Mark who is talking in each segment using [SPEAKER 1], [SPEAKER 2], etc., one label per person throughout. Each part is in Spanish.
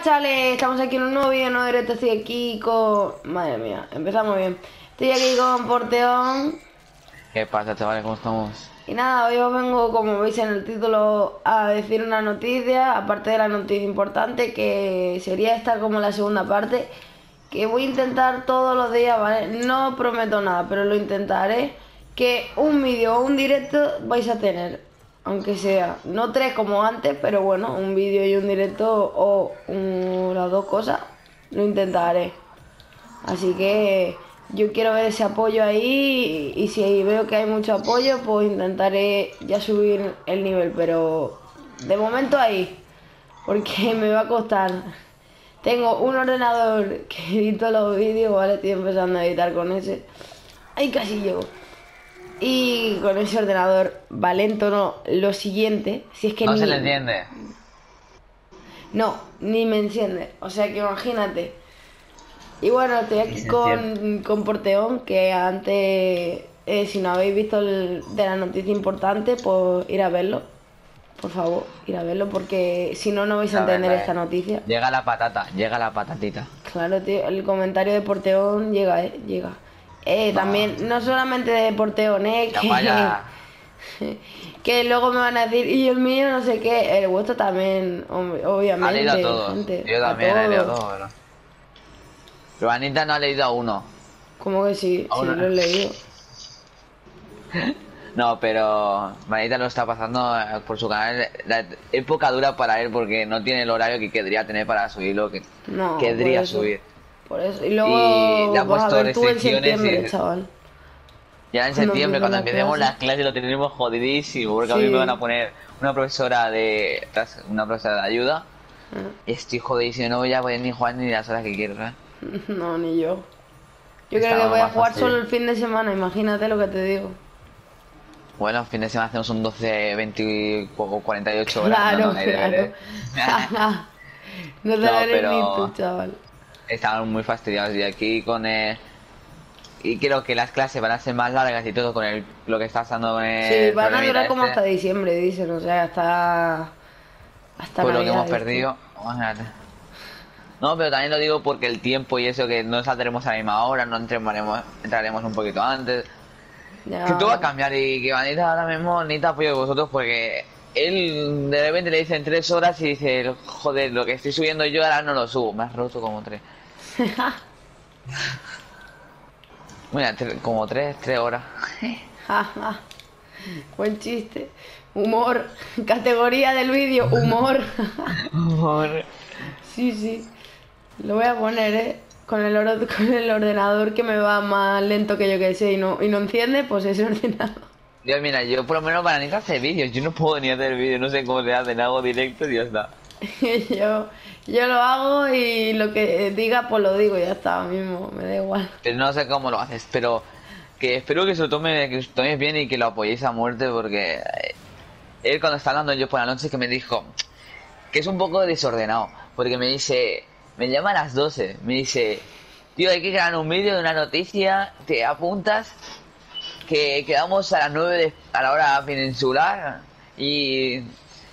[SPEAKER 1] chavales? Estamos aquí en un nuevo vídeo, no directo. Estoy aquí con. Madre mía, empezamos bien. Estoy aquí con Porteón.
[SPEAKER 2] ¿Qué pasa, chavales? ¿Cómo estamos?
[SPEAKER 1] Y nada, hoy os vengo, como veis en el título, a decir una noticia, aparte de la noticia importante, que sería esta como la segunda parte, que voy a intentar todos los días, ¿vale? No prometo nada, pero lo intentaré, que un vídeo o un directo vais a tener, aunque sea, no tres como antes, pero bueno, un vídeo y un directo o las dos cosas, lo intentaré. Así que yo quiero ver ese apoyo ahí y, y si veo que hay mucho apoyo, pues intentaré ya subir el nivel, pero de momento ahí, porque me va a costar. Tengo un ordenador que edito los vídeos, ¿vale? Estoy empezando a editar con ese. Ahí casi llego. Y con ese ordenador va lento, no. Lo siguiente, si es que
[SPEAKER 2] No
[SPEAKER 1] ni...
[SPEAKER 2] se le entiende.
[SPEAKER 1] No, ni me enciende. O sea que imagínate. Y bueno, estoy aquí con, con Porteón, que antes, eh, si no habéis visto el, de la noticia importante, pues ir a verlo. Por favor, ir a verlo, porque si no, no vais a entender esta noticia.
[SPEAKER 2] Llega la patata, llega la patatita.
[SPEAKER 1] Claro, tío, el comentario de Porteón llega, eh, llega. Eh, también, no solamente de Porteón, eh, que,
[SPEAKER 2] vaya.
[SPEAKER 1] que luego me van a decir, y el mío no sé qué, el vuestro también, ob- obviamente.
[SPEAKER 2] Ha leído a todos.
[SPEAKER 1] gente,
[SPEAKER 2] Yo
[SPEAKER 1] a
[SPEAKER 2] también he leído a
[SPEAKER 1] todos.
[SPEAKER 2] pero... Pero Anita no ha leído a uno.
[SPEAKER 1] ¿Cómo que sí? Sí, lo he leído.
[SPEAKER 2] No, pero Manita lo está pasando eh, por su canal. La época dura para él porque no tiene el horario que querría tener para subirlo que
[SPEAKER 1] No,
[SPEAKER 2] querría subir.
[SPEAKER 1] Por eso. Y luego
[SPEAKER 2] le ha
[SPEAKER 1] vas a
[SPEAKER 2] puesto
[SPEAKER 1] ver tú en
[SPEAKER 2] restricciones
[SPEAKER 1] septiembre,
[SPEAKER 2] y-
[SPEAKER 1] chaval.
[SPEAKER 2] Ya en septiembre, cuando empecemos las clases, lo tendremos jodidísimo. Porque a mí me van a poner una profesora de una profesora de ayuda. Y estoy jodidísimo. No voy a poder ni jugar ni las horas que quiero, ¿sabes?
[SPEAKER 1] No, ni yo. Yo creo que voy a jugar solo el fin de semana, imagínate lo que te digo.
[SPEAKER 2] Bueno, fin de semana hacemos un 12, 20, o 48 horas.
[SPEAKER 1] Claro,
[SPEAKER 2] no, no, no,
[SPEAKER 1] claro. no te
[SPEAKER 2] No,
[SPEAKER 1] lo eres
[SPEAKER 2] pero-
[SPEAKER 1] ni tú, chaval.
[SPEAKER 2] Estamos muy fastidiados y aquí con el... Y creo que las clases van a ser más largas y todo con el, lo que está pasando con el...
[SPEAKER 1] Sí, van a durar como
[SPEAKER 2] este.
[SPEAKER 1] hasta diciembre, dicen, o sea, hasta. Hasta
[SPEAKER 2] Por lo que hemos
[SPEAKER 1] dicen.
[SPEAKER 2] perdido. No, pero también lo digo porque el tiempo y eso, que no saldremos a la misma hora, no entraremos, entraremos un poquito antes. Que todo va a cambiar y que Vanita ahora mismo necesita apoyo de vosotros porque él de repente le dicen tres horas y dice, joder, lo que estoy subiendo yo ahora no lo subo. Me has roto como tres. Mira, como tres, tres horas.
[SPEAKER 1] Buen chiste. Humor. Categoría del vídeo, humor. sí, sí. Lo voy a poner, ¿eh? Con el, oro- con el ordenador que me va más lento que yo que sé y no, y no enciende, pues ese ordenador.
[SPEAKER 2] Yo, mira, yo por lo menos para Anita hacer vídeos. Yo no puedo ni hacer vídeos, no sé cómo se hacen, hago directo y ya está.
[SPEAKER 1] yo, yo lo hago y lo que diga, pues lo digo ya está, mismo, me da igual.
[SPEAKER 2] Pero no sé cómo lo haces, pero que espero que se tome, que lo toméis bien y que lo apoyéis a muerte porque eh, él cuando está hablando yo por la noche que me dijo que es un poco desordenado, porque me dice, me llama a las 12, me dice, tío, hay que grabar un vídeo de una noticia, te apuntas, que quedamos a las 9 de- a la hora peninsular y,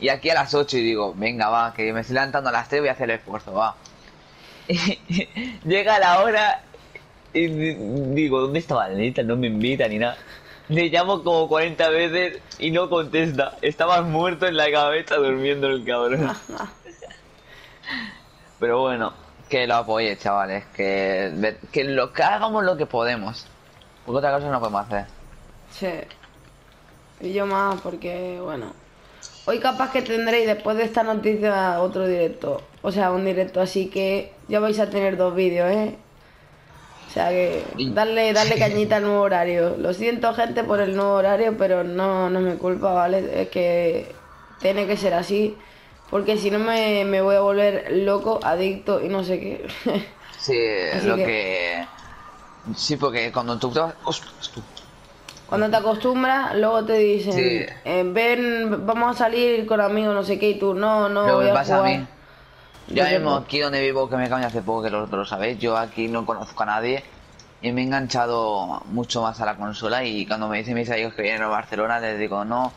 [SPEAKER 2] y aquí a las 8 y digo, venga, va, que me estoy levantando a las 3, voy a hacer el esfuerzo, va. Llega la hora y di- digo, ¿dónde está Valenita? No me invita ni nada. Le llamo como 40 veces y no contesta. Estaba muerto en la cabeza durmiendo el cabrón. Pero bueno, que lo apoye, chavales. Que, que, lo, que hagamos lo que podemos. Porque otra cosa no podemos hacer.
[SPEAKER 1] Sí. Y yo más, porque, bueno. Hoy capaz que tendréis después de esta noticia otro directo. O sea, un directo, así que ya vais a tener dos vídeos, ¿eh? O sea que darle, darle cañita al nuevo horario. Lo siento gente por el nuevo horario, pero no, no es mi culpa, ¿vale? Es que tiene que ser así. Porque si no me, me voy a volver loco, adicto y no sé qué.
[SPEAKER 2] Sí,
[SPEAKER 1] Así
[SPEAKER 2] lo
[SPEAKER 1] que-
[SPEAKER 2] que... Sí, porque cuando tú te vas... Ostras, tú.
[SPEAKER 1] Cuando te acostumbras, luego te dicen,
[SPEAKER 2] Sí.
[SPEAKER 1] eh, ven, vamos a salir con amigos, no sé qué, y tú, no, no,
[SPEAKER 2] Lo
[SPEAKER 1] voy a
[SPEAKER 2] pasa a
[SPEAKER 1] jugar.
[SPEAKER 2] mí. Yo ahora mismo aquí donde vivo, que me cambié hace poco, que vosotros lo sabéis, yo aquí no conozco a nadie y me he enganchado mucho más a la consola y cuando me dicen mis amigos que vienen a Barcelona les digo no.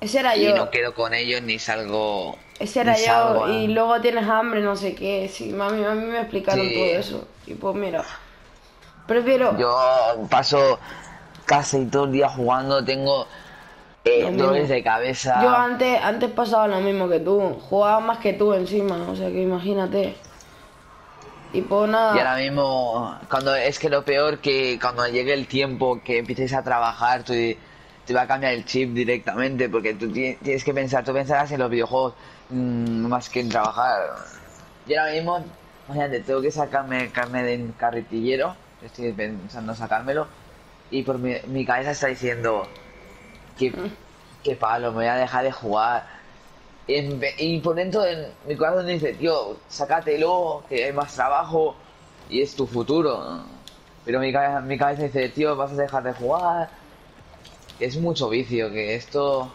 [SPEAKER 1] Ese era
[SPEAKER 2] y
[SPEAKER 1] yo.
[SPEAKER 2] no quedo con ellos ni salgo.
[SPEAKER 1] Ese era
[SPEAKER 2] ni salgo
[SPEAKER 1] yo.
[SPEAKER 2] a-
[SPEAKER 1] Y luego tienes hambre, no sé qué. Sí, mami, a mí me explicaron
[SPEAKER 2] Sí.
[SPEAKER 1] todo eso. Y pues mira. Prefiero.
[SPEAKER 2] Yo paso casi todo el día jugando, tengo eh, dolores de cabeza.
[SPEAKER 1] Yo antes, antes pasaba lo mismo que tú. Jugaba más que tú encima. O sea que imagínate. Y pues nada.
[SPEAKER 2] Y ahora mismo, cuando es que lo peor que cuando llegue el tiempo que empieces a trabajar, tú, te va a cambiar el chip directamente, porque tú ti- tienes que pensar, tú pensarás en los videojuegos mm, más que en trabajar. Y ahora mismo, imagínate, tengo que sacarme carne de carretillero, estoy pensando sacármelo, y por mi, mi cabeza está diciendo, que, que palo, me voy a dejar de jugar. En y por dentro de mi corazón dice, tío, sácatelo, que hay más trabajo y es tu futuro. Pero mi cabeza, mi cabeza dice, tío, vas a dejar de jugar. Es mucho vicio, que esto...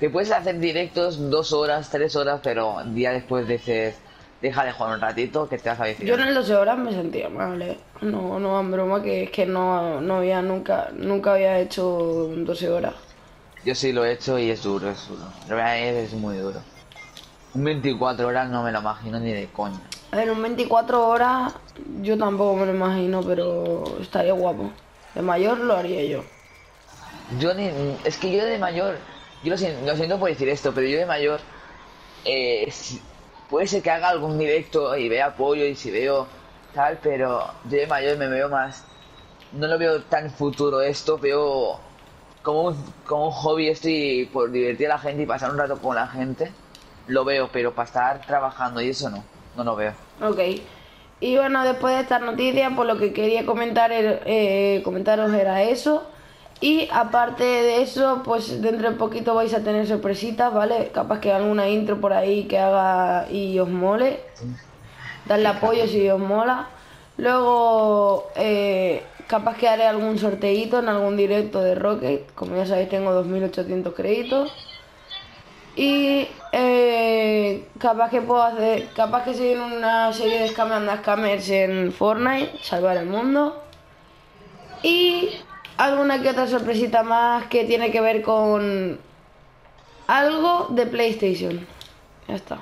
[SPEAKER 2] Que puedes hacer directos dos horas, tres horas, pero un día después dices, deja de jugar un ratito, que te vas a
[SPEAKER 1] Yo
[SPEAKER 2] viciar.
[SPEAKER 1] en el 12 horas me sentía mal, ¿eh? No, no, en broma, que es que no, no había nunca, nunca había hecho 12 horas.
[SPEAKER 2] Yo sí lo he hecho y es duro, es duro. La verdad es, es muy duro. Un 24 horas no me lo imagino ni de coña.
[SPEAKER 1] A ver, un 24 horas yo tampoco me lo imagino, pero estaría guapo. De mayor lo haría yo.
[SPEAKER 2] Yo ni, es que yo de mayor, yo lo siento, lo siento por decir esto, pero yo de mayor, eh, puede ser que haga algún directo y vea apoyo y si veo tal, pero yo de mayor me veo más, no lo veo tan futuro esto, veo como un, como un hobby esto y por divertir a la gente y pasar un rato con la gente, lo veo, pero para estar trabajando y eso no, no lo veo.
[SPEAKER 1] Ok. Y bueno, después de esta noticia, pues lo que quería comentar era- eh, comentaros era eso. Y aparte de eso, pues dentro de poquito vais a tener sorpresitas, ¿vale? Capaz que alguna intro por ahí que haga y os mole. Darle apoyo si os mola. Luego, eh, capaz que haré algún sorteito en algún directo de Rocket. Como ya sabéis, tengo 2800 créditos. Y eh, capaz que puedo hacer, capaz que seguir una serie de Scam and Scammers en Fortnite, salvar el mundo. Y alguna que otra sorpresita más que tiene que ver con algo de PlayStation. Ya está.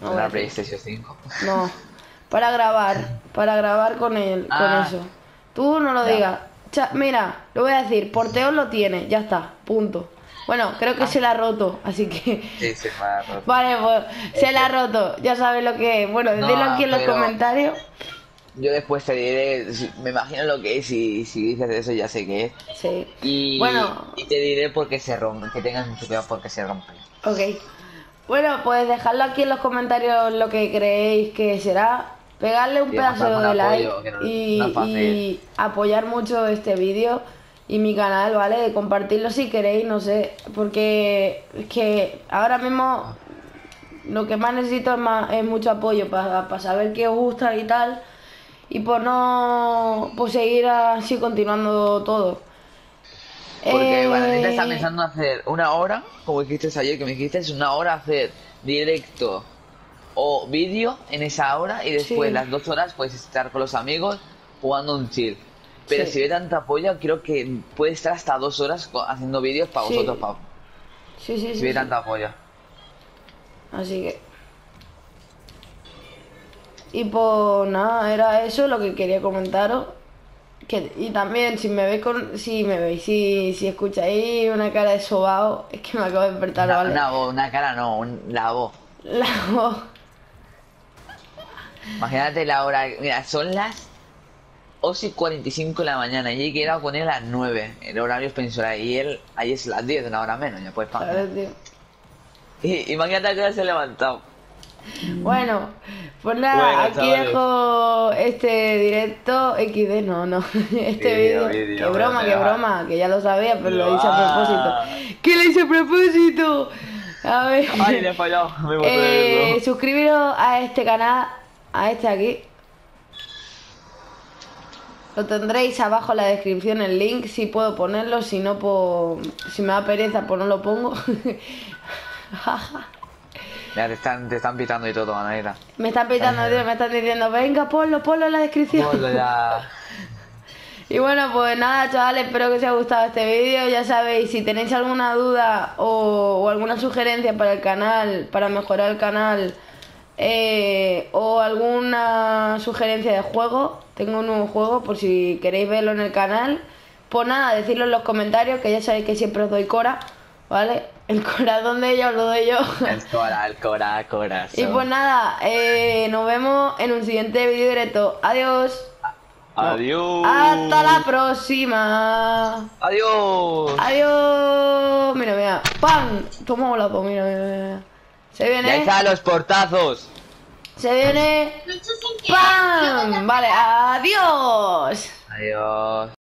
[SPEAKER 1] No,
[SPEAKER 2] la PlayStation 5.
[SPEAKER 1] no, para grabar, para grabar con él, con
[SPEAKER 2] Ah.
[SPEAKER 1] eso. Tú no lo
[SPEAKER 2] Ya.
[SPEAKER 1] digas. Cha- mira, lo voy a decir, Porteo lo tiene, ya está, punto. Bueno, creo
[SPEAKER 2] Ah.
[SPEAKER 1] que se la ha roto, así que...
[SPEAKER 2] Sí, sí, me ha roto.
[SPEAKER 1] Vale, pues se la ha roto, ya sabes lo que es. Bueno,
[SPEAKER 2] No,
[SPEAKER 1] dilo aquí en los
[SPEAKER 2] pero-
[SPEAKER 1] comentarios.
[SPEAKER 2] Yo después te diré, me imagino lo que es y si dices eso ya sé qué es.
[SPEAKER 1] Sí.
[SPEAKER 2] Y,
[SPEAKER 1] Bueno.
[SPEAKER 2] y te diré por qué se rompe, que tengas mucho cuidado porque se rompe.
[SPEAKER 1] Ok. Bueno, pues dejadlo aquí en los comentarios lo que creéis que será. Pegarle un
[SPEAKER 2] Y
[SPEAKER 1] pedazo de like
[SPEAKER 2] apoyo, que no-
[SPEAKER 1] y,
[SPEAKER 2] no
[SPEAKER 1] apoyar mucho este vídeo y mi canal, ¿vale? Compartirlo si queréis, no sé. Porque es que ahora mismo lo que más necesito es, más, es mucho apoyo para saber qué os gusta y tal. Y por no por seguir así continuando todo.
[SPEAKER 2] Porque
[SPEAKER 1] Eh,
[SPEAKER 2] Vanessa está pensando hacer una hora, como dijiste ayer, que me dijiste, es una hora hacer directo o vídeo en esa hora y después
[SPEAKER 1] Sí.
[SPEAKER 2] las dos horas puedes estar con los amigos jugando un chill. Pero
[SPEAKER 1] Sí.
[SPEAKER 2] si ve tanta apoyo, creo que puede estar hasta dos horas haciendo vídeos para
[SPEAKER 1] Sí.
[SPEAKER 2] vosotros, pa-
[SPEAKER 1] Sí, sí,
[SPEAKER 2] si
[SPEAKER 1] sí.
[SPEAKER 2] ve
[SPEAKER 1] sí.
[SPEAKER 2] tanta apoyo.
[SPEAKER 1] Así que. Y pues nada, era eso lo que quería comentaros. Que, y también si me veis con. Si me veis, si, si escucháis una cara de sobao, es que me acabo de despertar,
[SPEAKER 2] Una,
[SPEAKER 1] ¿vale?
[SPEAKER 2] una voz, una cara no, un- la voz.
[SPEAKER 1] La voz.
[SPEAKER 2] Imagínate la hora, mira, son las 11 y 45 de la mañana y he quedado con él a las 9, el horario es peninsular, y él ahí es las 10, una hora menos, ya puedes pagar.
[SPEAKER 1] ¿sabes, tío?
[SPEAKER 2] Y, imagínate hora se ha levantado.
[SPEAKER 1] Bueno, pues nada,
[SPEAKER 2] Bueno,
[SPEAKER 1] aquí dejo este directo XD, no, no, este
[SPEAKER 2] Vídeo,
[SPEAKER 1] Que broma,
[SPEAKER 2] va.
[SPEAKER 1] broma, que ya lo sabía, pero lo hice a propósito. ¿Qué lo hice a propósito? A ver.
[SPEAKER 2] Ay, le he fallado, me
[SPEAKER 1] Eh, suscribiros a este canal, a este aquí. Lo tendréis abajo en la descripción el link, si puedo ponerlo, si no, pues, si me da pereza, pues no lo pongo.
[SPEAKER 2] Ya te están, te están pitando y todo, manera.
[SPEAKER 1] me están pitando, tío, me están diciendo, venga, ponlo, ponlo en la descripción.
[SPEAKER 2] ya.
[SPEAKER 1] Y bueno, pues nada, chavales, espero que os haya gustado este vídeo. Ya sabéis, si tenéis alguna duda o, o alguna sugerencia para el canal, para mejorar el canal, eh, o alguna sugerencia de juego, tengo un nuevo juego por si queréis verlo en el canal. Pues nada, decidlo en los comentarios, que ya sabéis que siempre os doy cora, ¿vale? El corazón de ellos lo doy yo.
[SPEAKER 2] El cora, el cora, corazón.
[SPEAKER 1] Y pues nada, eh, nos vemos en un siguiente vídeo directo. Adiós.
[SPEAKER 2] Adiós.
[SPEAKER 1] Hasta la próxima.
[SPEAKER 2] Adiós.
[SPEAKER 1] Adiós. Mira, mira. ¡Pam! Toma la mira, mira, mira. Se
[SPEAKER 2] Ya
[SPEAKER 1] viene.
[SPEAKER 2] están los portazos.
[SPEAKER 1] Se viene. ¡Pam! Vale, adiós.
[SPEAKER 2] Adiós.